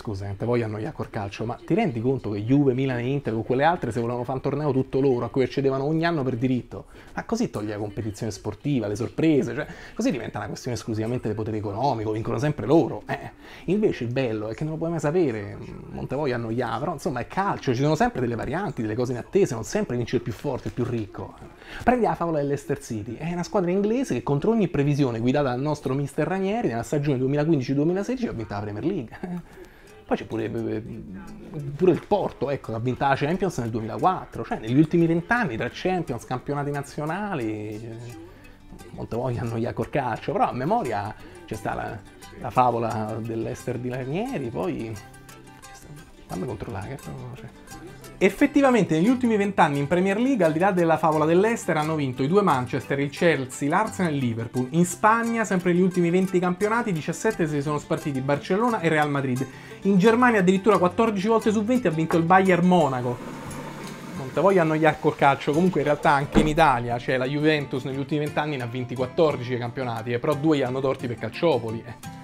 Scusa, non te voglio annoiare col calcio, ma ti rendi conto che Juve, Milan e Inter con quelle altre se volevano fare un torneo tutto loro, a cui accedevano ogni anno per diritto? Ma così toglie la competizione sportiva, le sorprese, cioè così diventa una questione esclusivamente di potere economico, vincono sempre loro. Eh. Invece il bello è che non lo puoi mai sapere, non te voglio annoiare, però insomma è calcio, ci sono sempre delle varianti, delle cose inattese, non sempre vince il più forte, il più ricco. Prendi la favola dell'Ester City, è una squadra inglese che contro ogni previsione guidata dal nostro mister Ranieri nella stagione 2015-2016 ha vinto la Premier League. Poi c'è pure, eh, pure, il Porto, ecco, ha vinto la Champions nel 2004, cioè negli ultimi vent'anni tra Champions, campionati nazionali, cioè, molte voglia annoia col calcio, però a memoria c'è stata la, la, favola dell'Ester di Ranieri, poi... Fammi controllare, che cioè. Effettivamente negli ultimi vent'anni in Premier League, al di là della favola dell'Ester, hanno vinto i due Manchester, il Chelsea, l'Arsenal e il Liverpool. In Spagna, sempre negli ultimi 20 campionati, 17 si sono spartiti Barcellona e Real Madrid. In Germania addirittura 14 volte su 20 ha vinto il Bayern Monaco. Non te voglio annoiare col calcio, comunque in realtà anche in Italia, cioè la Juventus negli ultimi 20 anni ne ha vinti 14 campionati, eh, però due gli hanno torti per calciopoli. Eh.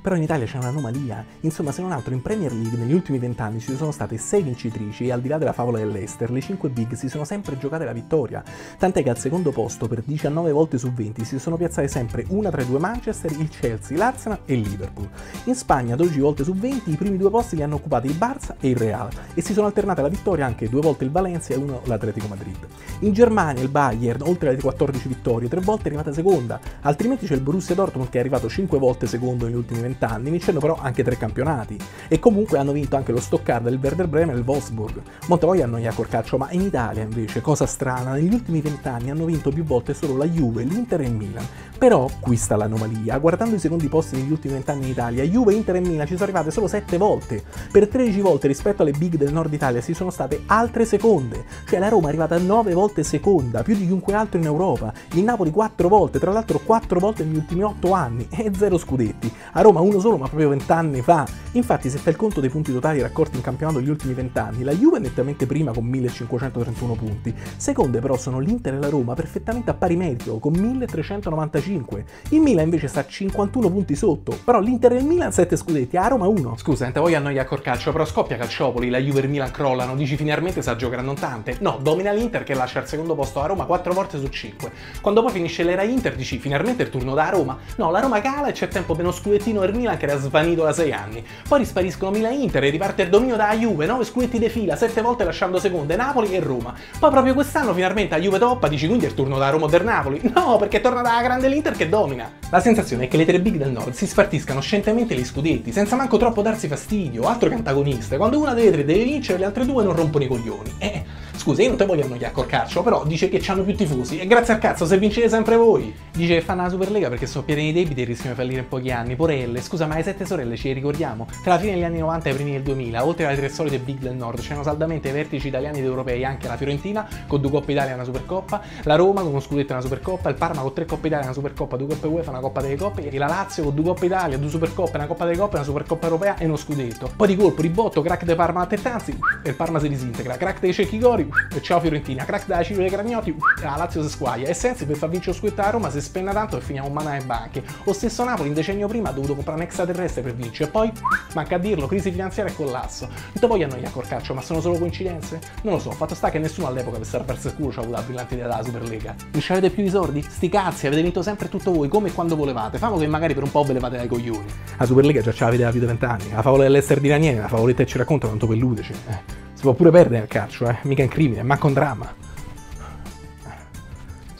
Però in Italia c'è un'anomalia. Insomma, se non altro in Premier League negli ultimi vent'anni ci sono state 6 vincitrici e al di là della favola dell'Ester, le 5 big si sono sempre giocate la vittoria. Tant'è che al secondo posto, per 19 volte su 20, si sono piazzate sempre una tra i due Manchester, il Chelsea, l'Arsenal e il Liverpool. In Spagna, 12 volte su 20, i primi due posti li hanno occupati il Barça e il Real, e si sono alternate la vittoria anche due volte il Valencia e uno l'Atletico Madrid. In Germania il Bayern, oltre alle 14 vittorie, tre volte è arrivata seconda, altrimenti c'è il Borussia Dortmund che è arrivato 5 volte secondo negli ultimi 20 anni, vincendo però anche tre campionati. E comunque hanno vinto anche lo Stoccarda, il Werder Bremen e il Wolfsburg. Montevoglia annoia col calcio, ma in Italia invece, cosa strana, negli ultimi vent'anni hanno vinto più volte solo la Juve, l'Inter e il Milan. Però qui sta l'anomalia, guardando i secondi posti negli ultimi vent'anni in Italia, Juve, Inter e Milan ci sono arrivate solo 7 volte. Per 13 volte rispetto alle big del nord Italia si sono state altre seconde. Cioè la Roma è arrivata 9 volte seconda, più di chiunque altro in Europa. Il Napoli 4 volte, tra l'altro 4 volte negli ultimi 8 anni e 0 scudetti. A Roma uno solo, ma proprio vent'anni fa. Infatti, se fai il conto dei punti totali raccolti in campionato negli ultimi vent'anni, la Juve è nettamente prima con 1531 punti. Seconde però sono l'Inter e la Roma perfettamente a pari merito con 1395. Il Milan invece sta a 51 punti sotto, però l'Inter e il Milan 7 scudetti, a Roma 1. Scusa, non te voglio annoiare col calcio, però scoppia Calciopoli, la Juve e il Milan crollano, dici finalmente sa giocare non tante. No, domina l'Inter che lascia al secondo posto a Roma 4 volte su 5. Quando poi finisce l'era Inter dici finalmente il turno da Roma. No, la Roma cala e c'è tempo per uno scudettino e il Milan che era svanito da 6 anni. Poi rispariscono Milan e Inter e riparte il dominio da Juve, 9 scudetti di fila, 7 volte lasciando seconde Napoli e Roma. Poi proprio quest'anno finalmente a Juve toppa, dici quindi è il turno da Roma o del Napoli. No, perché torna dalla grande l'Inter che domina. La sensazione è che le tre big del nord si spartiscano scientemente gli scudetti, senza manco troppo darsi fastidio, altro che antagoniste. Quando una delle tre deve vincere, le altre due non rompono i coglioni. Eh, Scusa, io non te voglio annoiare col calcio, però dice che c'hanno più tifosi. E grazie al cazzo, se vincete sempre voi. Dice che fanno la Superlega perché sono pieni di debiti e rischiano di fallire in pochi anni. Porelle, scusa, ma le sette sorelle ce le ricordiamo? Tra la fine degli anni 90 e i primi del 2000, oltre alle tre solite big del nord, c'erano saldamente i vertici italiani ed europei, anche la Fiorentina con due Coppe Italia e una Supercoppa, la Roma con uno scudetto e una Supercoppa, il Parma con tre Coppe Italia e una Supercoppa, due Coppe UEFA, una Coppa delle Coppe, e la Lazio con due Coppe Italia, due Supercoppe, una Coppa delle Coppe, una Supercoppa Europea e uno scudetto. Poi di colpo, di botto, crack de Parma a Tettanzi e il Parma si disintegra, crack dei Cecchi Gori e ciao Fiorentina. Crack da Ciro dei Cragnotti, la Lazio si squaglia e Sensi per far vincere lo scudetto a Roma si spenna tanto e finiamo un manà e banche. Lo stesso Napoli un decennio prima ha dovuto comprare un extraterrestre per vincere e poi, manca a dirlo, crisi finanziaria e collasso. Non te voglio annoiare col calcio, ma sono solo coincidenze? Non lo so, fatto sta che nessuno all'epoca per stare perso il culo ci ha avuto la brillante idea della Superlega. Non ci avete più i soldi? Sti cazzi, avete vinto sempre tutto voi, come e quando volevate. Famo che magari per un po' ve levate dai coglioni. La Superlega già ce l'avete da più di vent'anni. La favola dell'Ester di Ranieri, la favoletta che ci racconta quanto pelluteci. Eh. Si può pure perdere nel calcio, eh. Mica in crimine, manca un dramma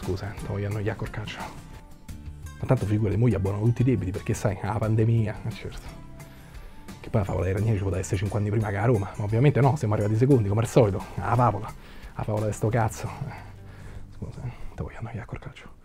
scusa, eh, voglio annoiare col calcio. Ma tanto figurati, mo gli abbuonano tutti i debiti perché sai, la pandemia, eh, certo. Che poi la favola dei Ranieri ci poteva essere 5 anni prima che a Roma, ma ovviamente no, siamo arrivati secondi come al solito, la favola, la favola di sto cazzo. Eh, scusa, te voglio annoiare col calcio.